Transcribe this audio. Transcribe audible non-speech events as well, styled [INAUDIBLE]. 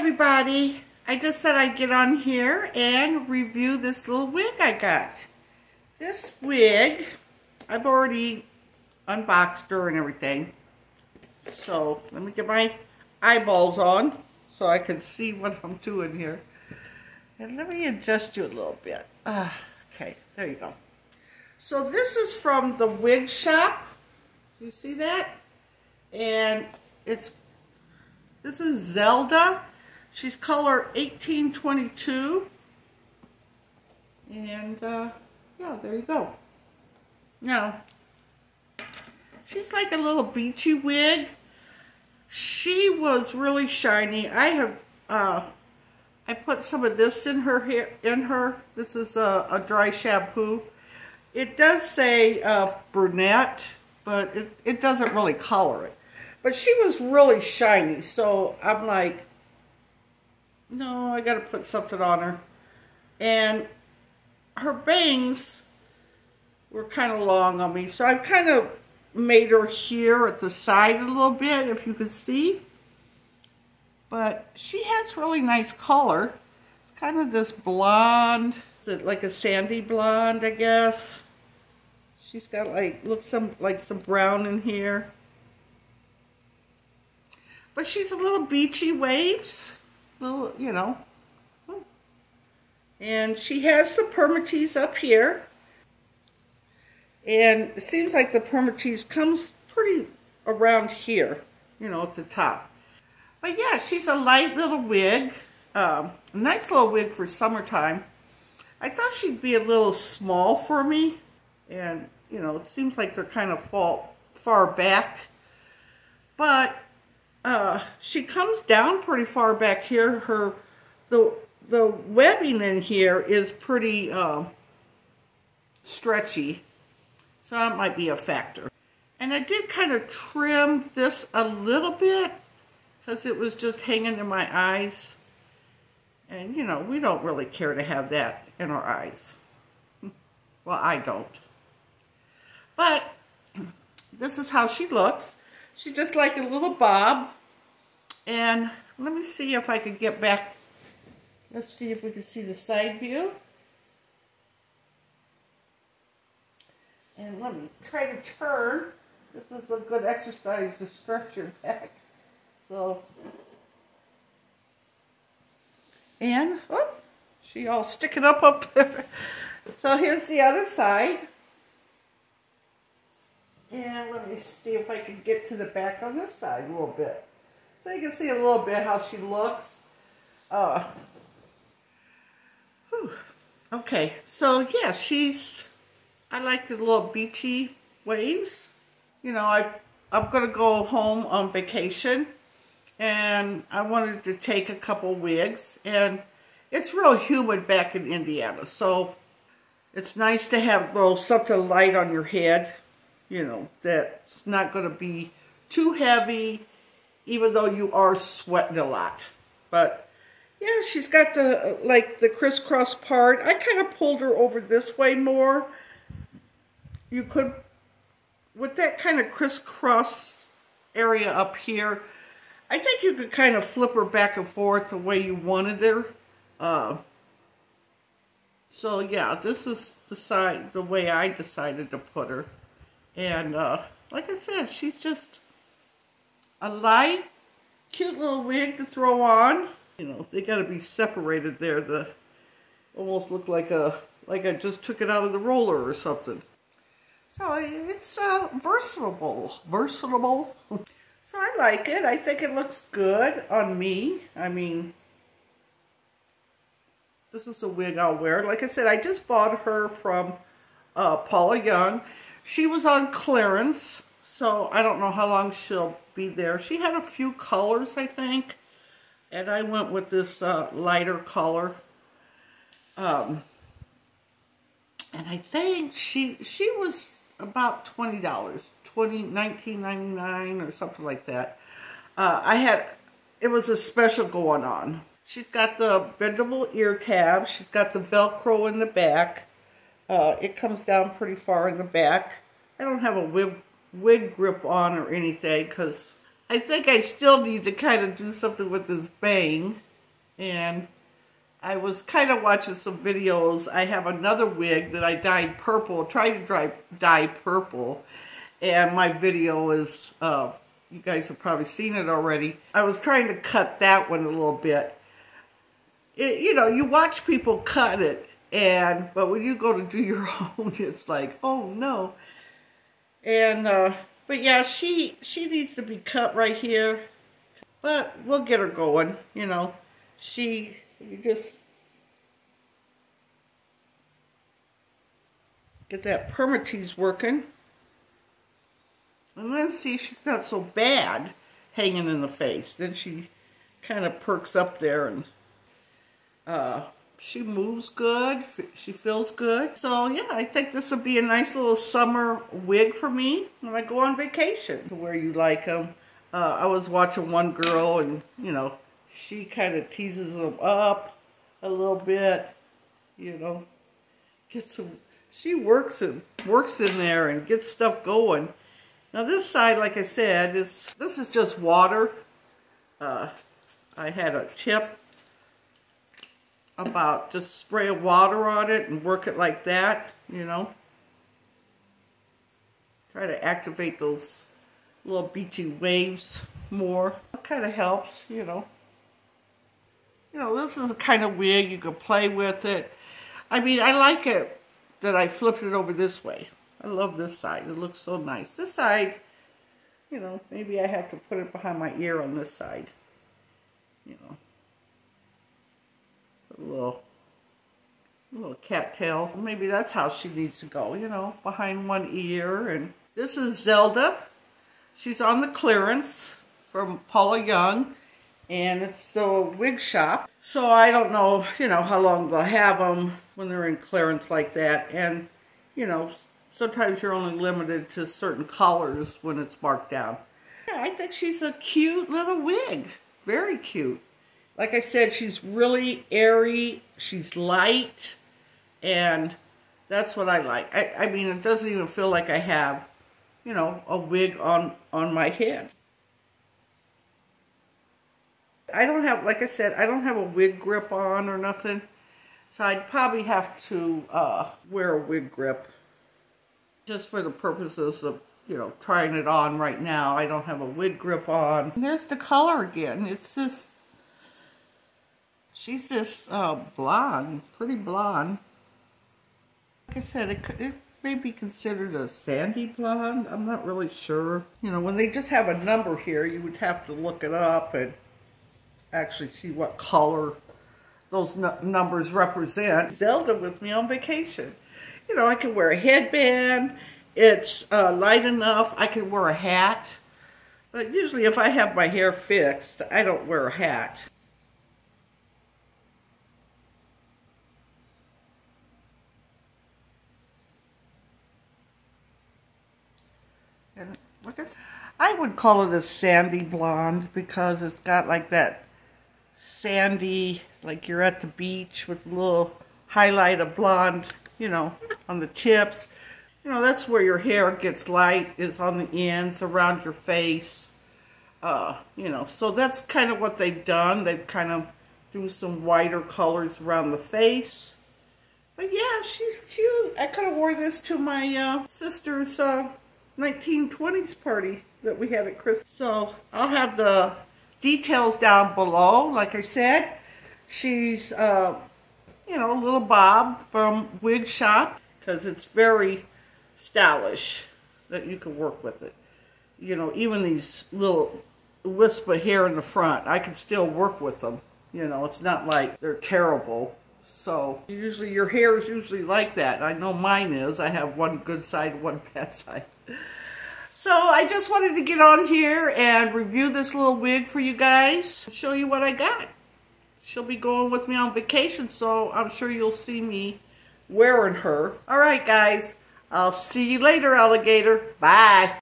everybody. I just thought I'd get on here and review this little wig I got. This wig, I've already unboxed her and everything. So let me get my eyeballs on so I can see what I'm doing here. And let me adjust you a little bit. Uh, okay, there you go. So this is from the wig shop. You see that? And it's, this is Zelda. She's color 1822. And, uh, yeah, there you go. Now, she's like a little beachy wig. She was really shiny. I have, uh, I put some of this in her hair, in her. This is a, a dry shampoo. It does say uh, brunette, but it, it doesn't really color it. But she was really shiny, so I'm like, no, I got to put something on her. And her bangs were kind of long on me, so I kind of made her here at the side a little bit, if you could see. But she has really nice color. It's kind of this blonde, is it like a sandy blonde, I guess? She's got like, looks some like some brown in here. But she's a little beachy waves little, you know. And she has some permatease up here. And it seems like the permatease comes pretty around here, you know, at the top. But yeah, she's a light little wig. Um, nice little wig for summertime. I thought she'd be a little small for me. And, you know, it seems like they're kind of fall, far back. But uh, she comes down pretty far back here. Her the the webbing in here is pretty uh, stretchy, so that might be a factor. And I did kind of trim this a little bit because it was just hanging in my eyes. And, you know, we don't really care to have that in our eyes. [LAUGHS] Well, I don't. But this is how she looks. She's just like a little bob. And let me see if I can get back. Let's see if we can see the side view. And let me try to turn. This is a good exercise to stretch your back. So, and, oh, she all sticking up up there. So here's the other side. And let me see if I can get to the back on this side a little bit. So you can see a little bit how she looks. Uh, okay, so yeah, she's, I like the little beachy waves. You know, I, I'm going to go home on vacation and I wanted to take a couple wigs and it's real humid back in Indiana, so it's nice to have a little something light on your head you know, that's not going to be too heavy, even though you are sweating a lot. But, yeah, she's got the, like, the crisscross part. I kind of pulled her over this way more. You could, with that kind of crisscross area up here, I think you could kind of flip her back and forth the way you wanted her. Uh, so, yeah, this is the side, the way I decided to put her. And uh, like I said, she's just a light, cute little wig to throw on. You know, they got to be separated there. The almost look like a like I just took it out of the roller or something. So it's uh, versatile, versatile. [LAUGHS] so I like it. I think it looks good on me. I mean, this is a wig I'll wear. Like I said, I just bought her from uh, Paula Young. She was on clearance, so I don't know how long she'll be there. She had a few colors, I think, and I went with this uh, lighter color. Um, and I think she she was about $20, twenty nineteen ninety nine or something like that. Uh, I had, it was a special going on. She's got the bendable ear tab. She's got the Velcro in the back. Uh, it comes down pretty far in the back. I don't have a wig, wig grip on or anything because I think I still need to kind of do something with this bang. and I was kind of watching some videos. I have another wig that I dyed purple, tried to dye, dye purple, and my video is, uh, you guys have probably seen it already. I was trying to cut that one a little bit. It, you know, you watch people cut it, and but when you go to do your [LAUGHS] own, it's like, oh no. And, uh, but yeah, she, she needs to be cut right here. But we'll get her going, you know. She, you just get that permatease working. And then see she's not so bad hanging in the face. Then she kind of perks up there and uh, she moves good. She feels good. So yeah, I think this will be a nice little summer wig for me when I go on vacation. Where you like them. Uh, I was watching one girl and, you know, she kind of teases them up a little bit, you know, gets some, she works and works in there and gets stuff going. Now this side, like I said, is this is just water. Uh, I had a tip about just spray water on it and work it like that, you know. Try to activate those little beachy waves more. It kind of helps, you know. You know, this is a kind of wig. You can play with it. I mean, I like it that I flipped it over this way. I love this side. It looks so nice. This side, you know, maybe I have to put it behind my ear on this side. You know. Little, little cattail. Maybe that's how she needs to go, you know, behind one ear. And this is Zelda. She's on the clearance from Paula Young and it's the wig shop. So I don't know, you know, how long they'll have them when they're in clearance like that. And, you know, sometimes you're only limited to certain colors when it's marked down. Yeah, I think she's a cute little wig. Very cute. Like I said, she's really airy. She's light. And that's what I like. I, I mean, it doesn't even feel like I have, you know, a wig on, on my head. I don't have, like I said, I don't have a wig grip on or nothing. So I'd probably have to uh, wear a wig grip just for the purposes of, you know, trying it on right now. I don't have a wig grip on. And there's the color again. It's this, she's this uh, blonde, pretty blonde. Like I said, it, it may be considered a sandy blonde. I'm not really sure. You know, when they just have a number here, you would have to look it up and actually see what color those numbers represent. Zelda with me on vacation. You know, I can wear a headband. It's uh, light enough. I can wear a hat. But usually if I have my hair fixed, I don't wear a hat. And I I would call it a sandy blonde because it's got like that sandy, like you're at the beach with a little highlight of blonde, you know, on the tips. You know, that's where your hair gets light, is on the ends, around your face. Uh, you know, so that's kind of what they've done. They've kind of do some whiter colors around the face. But yeah, she's cute. I could have wore this to my uh, sister's uh, 1920s party that we had at Christmas. So I'll have the details down below. Like I said, she's, uh, you know, a little Bob from Wig Shop because it's very stylish that you can work with it. You know, even these little wisp of hair in the front, I can still work with them. You know, it's not like they're terrible. So usually your hair is usually like that. I know mine is. I have one good side, one bad side. So I just wanted to get on here and review this little wig for you guys. Show you what I got. She'll be going with me on vacation, so I'm sure you'll see me wearing her. All right, guys. I'll see you later, alligator. Bye.